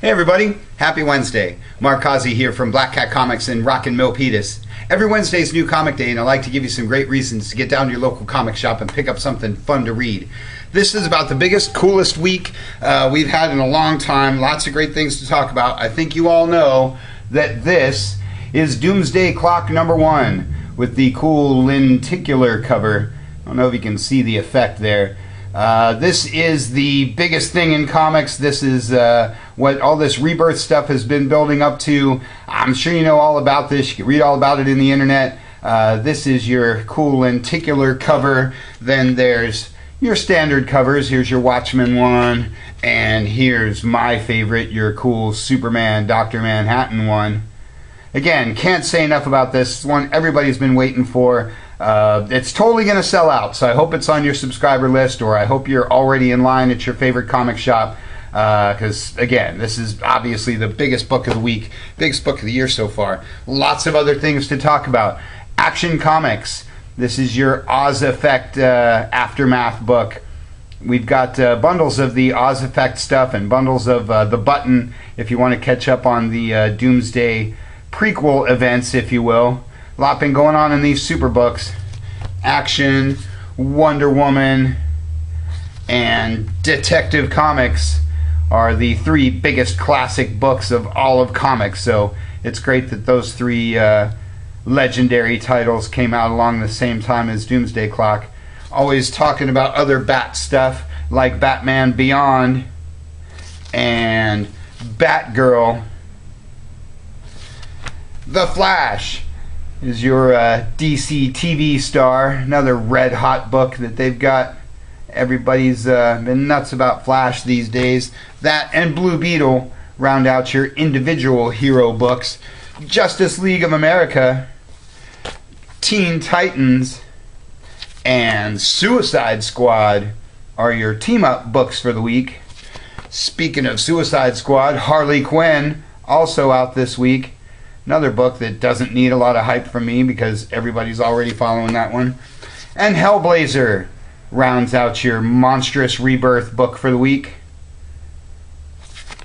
Hey everybody, happy Wednesday. Mark Causey here from Black Cat Comics in Rockin' Milpitas. Every Wednesday is new comic day and I like to give you some great reasons to get down to your local comic shop and pick up something fun to read. This is about the biggest, coolest week uh, we've had in a long time. Lots of great things to talk about. I think you all know that this is Doomsday Clock number one with the cool lenticular cover. I don't know if you can see the effect there. Uh, this is the biggest thing in comics. This is uh, what all this rebirth stuff has been building up to. I'm sure you know all about this. You can read all about it in the internet. Uh, this is your cool lenticular cover. Then there's your standard covers. Here's your Watchmen one, and here's my favorite, your cool Superman Dr. Manhattan one. Again, can't say enough about this. one everybody's been waiting for. Uh, it's totally going to sell out, so I hope it's on your subscriber list, or I hope you're already in line at your favorite comic shop. Because uh, again, this is obviously the biggest book of the week, biggest book of the year so far. Lots of other things to talk about. Action Comics. This is your Oz Effect uh, aftermath book. We've got uh, bundles of the Oz Effect stuff and bundles of uh, the Button if you want to catch up on the uh, Doomsday prequel events, if you will. A lot been going on in these super books. Action, Wonder Woman, and Detective Comics are the three biggest classic books of all of comics. So it's great that those three uh, legendary titles came out along the same time as Doomsday Clock. Always talking about other Bat stuff like Batman Beyond and Batgirl. The Flash is your uh, DC TV star. Another red hot book that they've got. Everybody's uh, been nuts about Flash these days. That and Blue Beetle round out your individual hero books. Justice League of America, Teen Titans, and Suicide Squad are your team up books for the week. Speaking of Suicide Squad, Harley Quinn also out this week. Another book that doesn't need a lot of hype from me because everybody's already following that one. And Hellblazer rounds out your monstrous rebirth book for the week.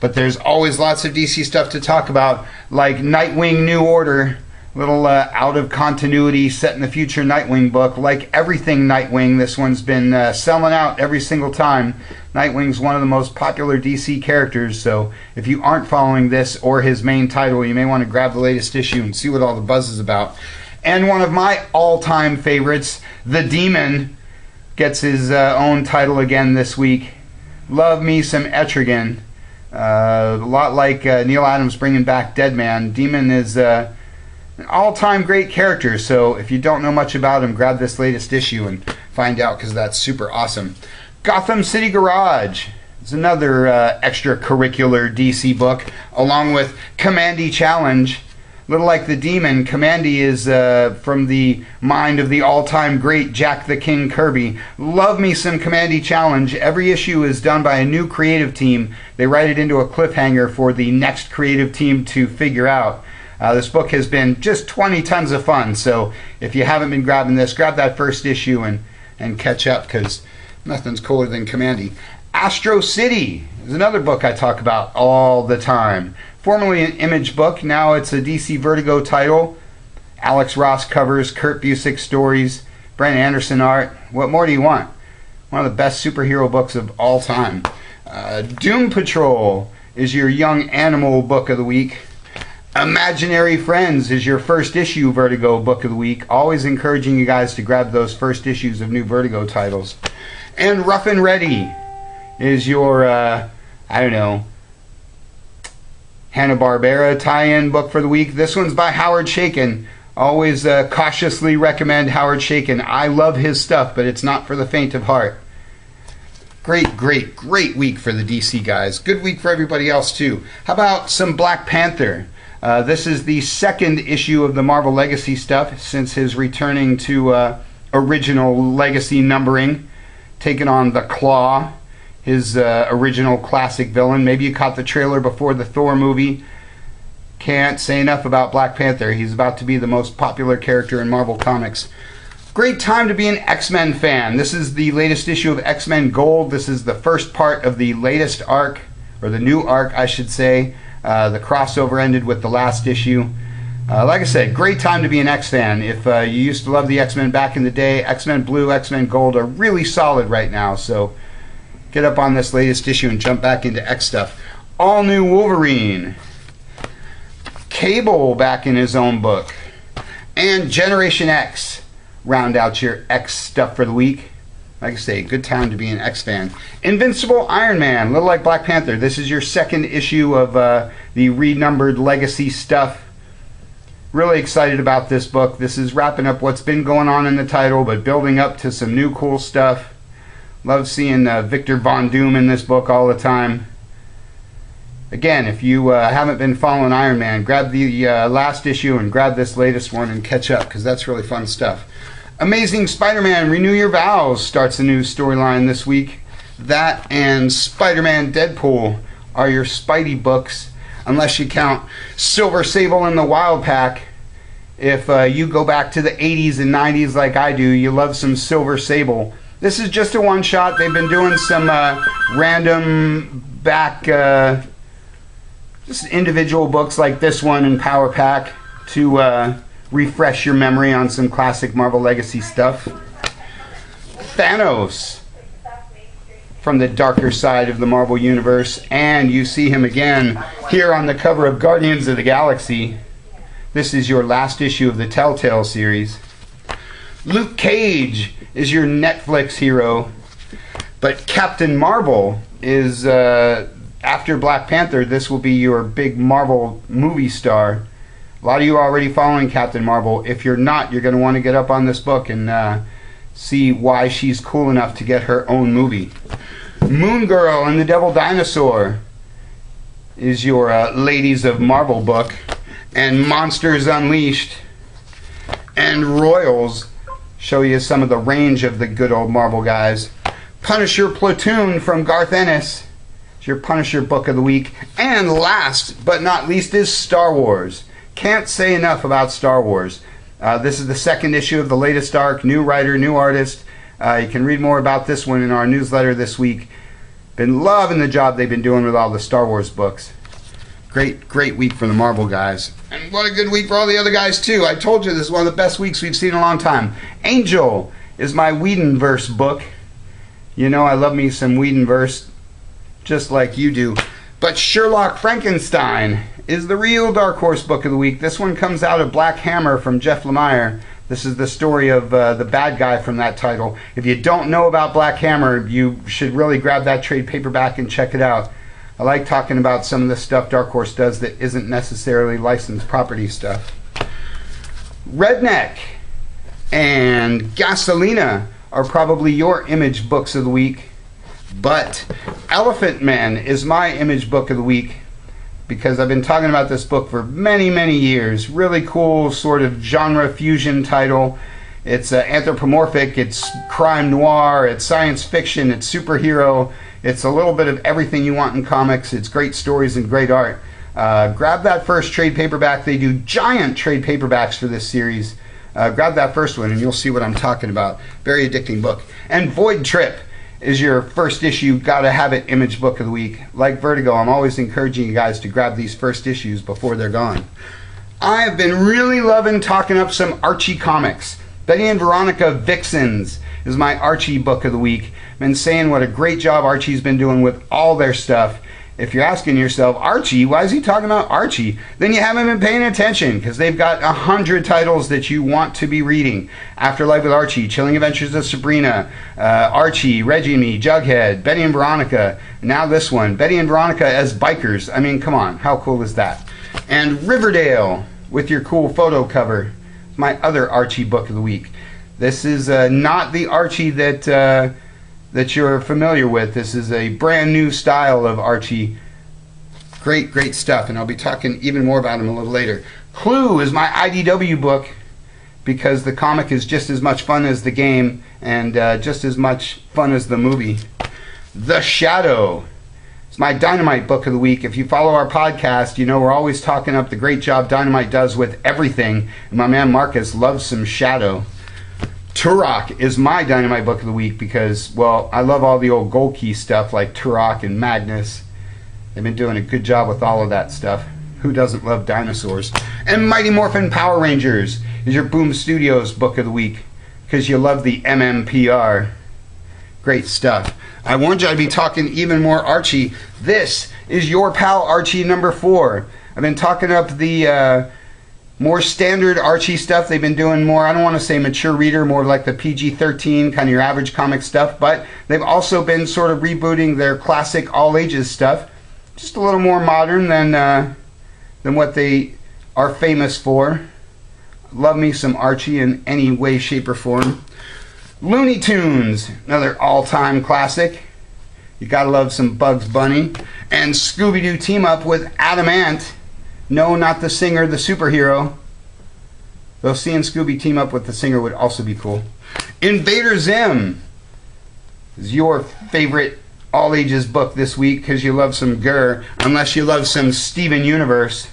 But there's always lots of DC stuff to talk about, like Nightwing New Order, little uh, out of continuity, set in the future Nightwing book. Like everything Nightwing, this one's been uh, selling out every single time. Nightwing's one of the most popular DC characters, so if you aren't following this or his main title, you may want to grab the latest issue and see what all the buzz is about. And one of my all time favorites, The Demon, gets his uh, own title again this week. Love me some Etrigan. Uh, a lot like uh, Neal Adams bringing back Deadman. Demon is uh, an all-time great character. So if you don't know much about him, grab this latest issue and find out because that's super awesome. Gotham City Garage is another uh, extracurricular DC book, along with Kamandi Challenge. A little like the Demon, Kamandi is uh, from the mind of the all-time great Jack the King Kirby. Love me some Kamandi Challenge. Every issue is done by a new creative team. They write it into a cliffhanger for the next creative team to figure out. Uh, this book has been just 20 tons of fun. So if you haven't been grabbing this, grab that first issue and, and catch up because nothing's cooler than Kamandi. Astro City is another book I talk about all the time. Formerly an image book, now it's a DC Vertigo title. Alex Ross covers, Kurt Busiek stories, Brent Anderson art. What more do you want? One of the best superhero books of all time. Uh, Doom Patrol is your young animal book of the week. Imaginary Friends is your first issue Vertigo book of the week. Always encouraging you guys to grab those first issues of new Vertigo titles. And Ruff and Reddy is your, uh, I don't know, Hanna-Barbera tie-in book for the week. This one's by Howard Chaykin. Always uh, cautiously recommend Howard Chaykin. I love his stuff, but it's not for the faint of heart. Great, great, great week for the DC guys. Good week for everybody else, too. How about some Black Panther? Uh, this is the second issue of the Marvel Legacy stuff since his returning to uh, original Legacy numbering, taking on the Claw, his uh, original classic villain. Maybe you caught the trailer before the Thor movie. Can't say enough about Black Panther. He's about to be the most popular character in Marvel Comics. Great time to be an X Men fan. This is the latest issue of X Men Gold. This is the first part of the latest arc or the new arc, I should say. Uh, the crossover ended with the last issue. Uh, like I said, great time to be an X fan. If uh, you used to love the X Men back in the day, X Men Blue, X Men Gold are really solid right now. So get up on this latest issue and jump back into X stuff. All new Wolverine. Cable back in his own book. And Generation X round out your X stuff for the week. Like I say, good time to be an X fan. Invincible Iron Man, a little like Black Panther. This is your second issue of uh, the renumbered legacy stuff. Really excited about this book. This is wrapping up what's been going on in the title, but building up to some new cool stuff. Love seeing uh, Victor Von Doom in this book all the time. Again, if you uh, haven't been following Iron Man, grab the uh, last issue and grab this latest one and catch up because that's really fun stuff. Amazing Spider Man Renew Your Vows starts a new storyline this week. That and Spider Man Deadpool are your Spidey books, unless you count Silver Sable and the Wild Pack. If uh, you go back to the 80s and 90s like I do, you love some Silver Sable. This is just a one shot. They've been doing some uh, random back, uh, just individual books like this one in Power Pack to uh, refresh your memory on some classic Marvel Legacy stuff. Thanos from the darker side of the Marvel Universe, and you see him again here on the cover of Guardians of the Galaxy. This is your last issue of the Telltale series. Luke Cage is your Netflix hero, but Captain Marvel is, uh, after Black Panther, this will be your big Marvel movie star. A lot of you are already following Captain Marvel. If you're not, you're going to want to get up on this book and uh, see why she's cool enough to get her own movie. Moon Girl and the Devil Dinosaur is your uh, Ladies of Marvel book. And Monsters Unleashed and Royals show you some of the range of the good old Marvel guys. Punisher Platoon from Garth Ennis is your Punisher book of the week. And last but not least is Star Wars. Can't say enough about Star Wars. Uh, this is the second issue of the latest arc. New writer, new artist. Uh, you can read more about this one in our newsletter this week. Been loving the job they've been doing with all the Star Wars books. Great, great week for the Marvel guys. And what a good week for all the other guys, too. I told you this is one of the best weeks we've seen in a long time. Angel is my Whedonverse book. You know, I love me some Whedonverse, just like you do. But Sherlock Frankenstein is the real Dark Horse book of the week. This one comes out of Black Hammer from Jeff Lemire. This is the story of uh, the bad guy from that title. If you don't know about Black Hammer, you should really grab that trade paperback and check it out. I like talking about some of the stuff Dark Horse does that isn't necessarily licensed property stuff. Redneck and Gasolina are probably your image books of the week. But Elephantmen is my image book of the week because I've been talking about this book for many, many years. Really cool, sort of genre fusion title. It's uh, anthropomorphic, it's crime noir, it's science fiction, it's superhero, it's a little bit of everything you want in comics. It's great stories and great art. Uh, grab that first trade paperback. They do giant trade paperbacks for this series. Uh, grab that first one and you'll see what I'm talking about. Very addicting book. And Void Trip is your first issue, gotta have it image book of the week. Like Vertigo, I'm always encouraging you guys to grab these first issues before they're gone. I have been really loving talking up some Archie comics. Betty and Veronica Vixens is my Archie book of the week. Been saying what a great job Archie's been doing with all their stuff. If you're asking yourself, Archie, why is he talking about Archie? Then you haven't been paying attention because they've got a hundred titles that you want to be reading. Afterlife with Archie, Chilling Adventures of Sabrina, uh, Archie, Reggie and Me, Jughead, Betty and Veronica. Now this one, Betty and Veronica as bikers. I mean, come on, how cool is that? And Riverdale with your cool photo cover. My other Archie book of the week. This is uh, not the Archie that. Uh, that you're familiar with. This is a brand new style of Archie. Great, great stuff, and I'll be talking even more about him a little later. Clue is my IDW book because the comic is just as much fun as the game and uh, just as much fun as the movie. The Shadow. It's my Dynamite book of the week. If you follow our podcast, you know we're always talking up the great job Dynamite does with everything. And my man Marcus loves some Shadow. Turok is my Dynamite book of the week because, well, I love all the old Gold Key stuff like Turok and Magnus. They've been doing a good job with all of that stuff. Who doesn't love dinosaurs? And Mighty Morphin Power Rangers is your Boom Studios book of the week because you love the MMPR. Great stuff. I warned you I'd be talking even more Archie. This is your pal Archie number four. I've been talking up the uh, more standard Archie stuff. They've been doing more, I don't want to say mature reader, more like the PG 13, kind of your average comic stuff, but they've also been sort of rebooting their classic all ages stuff. Just a little more modern than, uh, than what they are famous for. Love me some Archie in any way, shape, or form. Looney Tunes, another all-time classic. You gotta love some Bugs Bunny. And Scooby-Doo team up with Atom Ant. No, not the singer, the superhero. Though seeing Scooby team up with the singer would also be cool. Invader Zim is your favorite all ages book this week because you love some GIR, unless you love some Steven Universe.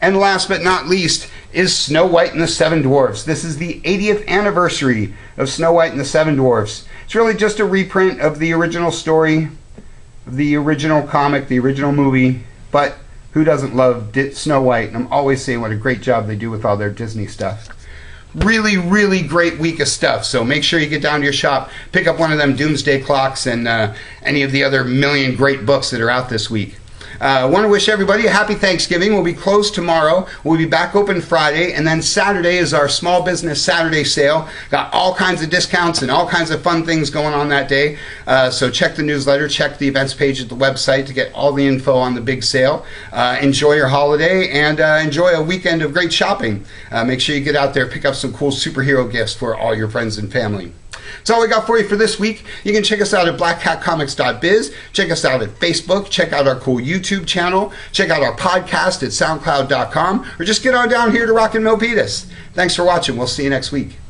And last but not least is Snow White and the Seven Dwarfs. This is the 80th anniversary of Snow White and the Seven Dwarfs. It's really just a reprint of the original story, the original comic, the original movie, but who doesn't love Snow White? And I'm always saying what a great job they do with all their Disney stuff. Really, really great week of stuff. So make sure you get down to your shop, pick up one of them Doomsday Clocks and uh, any of the other million great books that are out this week. I uh, want to wish everybody a happy Thanksgiving. We'll be closed tomorrow. We'll be back open Friday. And then Saturday is our Small Business Saturday sale. Got all kinds of discounts and all kinds of fun things going on that day. Uh, so check the newsletter, check the events page at the website to get all the info on the big sale. Uh, enjoy your holiday and uh, enjoy a weekend of great shopping. Uh, make sure you get out there, pick up some cool superhero gifts for all your friends and family. That's all we got for you for this week. You can check us out at blackcatcomics.biz. Check us out at Facebook. Check out our cool YouTube channel. Check out our podcast at soundcloud.com. Or just get on down here to Rockin' Milpitas. Thanks for watching. We'll see you next week.